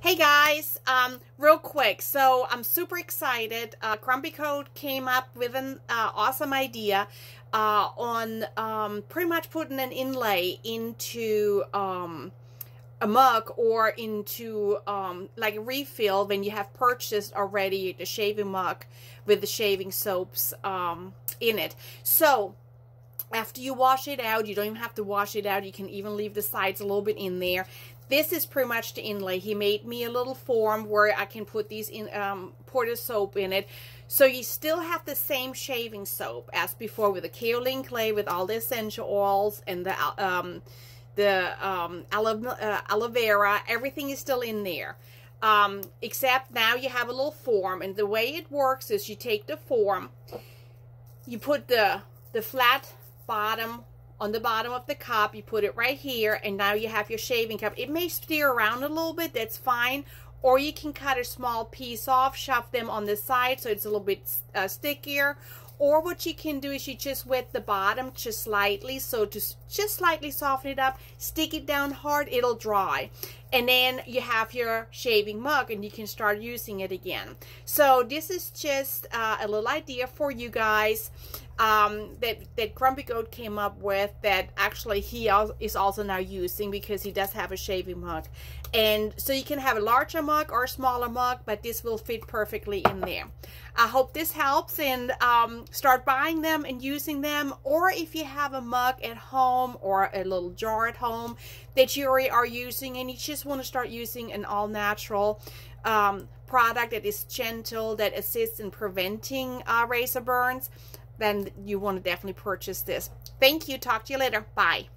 Hey guys, um, real quick, so I'm super excited. Uh, Grumpy Goat came up with an uh, awesome idea uh, on um, pretty much putting an inlay into um, a mug or into um, like a refill when you have purchased already the shaving mug with the shaving soaps um, in it. So after you wash it out, you don't even have to wash it out. You can even leave the sides a little bit in there this is pretty much the inlay. He made me a little form where I can put these in, um, the soap in it. So you still have the same shaving soap as before with the kaolin clay with all the essential oils and the, um, the um, aloe, uh, aloe vera. Everything is still in there. Um, except now you have a little form. And the way it works is you take the form, you put the, the flat bottom on the bottom of the cup. You put it right here, and now you have your shaving cup. It may steer around a little bit. That's fine. Or you can cut a small piece off, shove them on the side so it's a little bit uh, stickier. Or what you can do is you just wet the bottom just slightly. So to just slightly soften it up, stick it down hard, it'll dry. And then you have your shaving mug and you can start using it again. So this is just uh, a little idea for you guys um, that, that Grumpy Goat came up with that actually he is also now using because he does have a shaving mug. And so you can have a larger mug or a smaller mug, but this will fit perfectly in there. I hope this helps and um, start buying them and using them. Or if you have a mug at home or a little jar at home that you already are using and you just want to start using an all natural um, product that is gentle, that assists in preventing uh, razor burns, then you want to definitely purchase this. Thank you. Talk to you later. Bye.